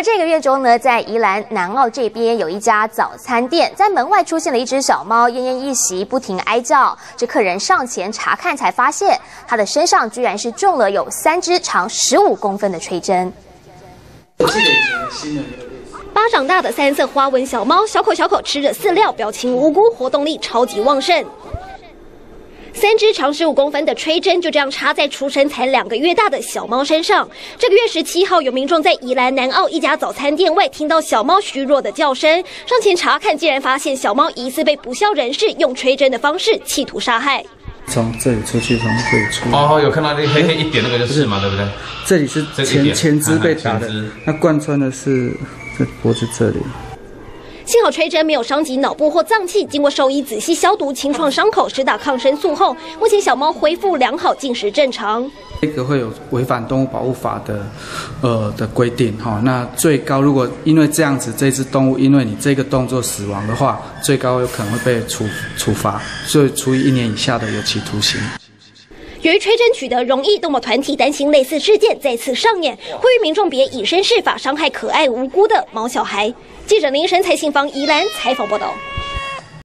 而这个月中呢，在宜兰南澳这边有一家早餐店，在门外出现了一只小猫，奄奄一息，不停哀叫。这客人上前查看，才发现它的身上居然是中了有三支长十五公分的吹针。巴掌大的三色花纹小猫，小口小口吃着饲料，表情无辜，活动力超级旺盛。三只长十五公分的吹针就这样插在出生才两个月大的小猫身上。这个月十七号，有民众在宜兰南澳一家早餐店外听到小猫虚弱的叫声，上前查看，竟然发现小猫疑似被不孝人士用吹针的方式企图杀害。从这里出去，从这里出。哦，有看到那黑黑一点那个就是嘛，对不对？这里是前前肢被打的，那贯穿的是在脖子这里。幸好垂直没有伤及脑部或脏器，经过兽医仔细消毒清创伤口，施打抗生素后，目前小猫恢复良好，进食正常。这个会有违反动物保护法的，呃的规定哈。那最高如果因为这样子，这只动物因为你这个动作死亡的话，最高有可能会被处处罚，所以处以一年以下的有期徒刑。由于吹针取得容易，动物团体担心类似事件再次上演，呼吁民众别以身试法，伤害可爱无辜的毛小孩。记者林晨、蔡信芳、宜兰采访报道。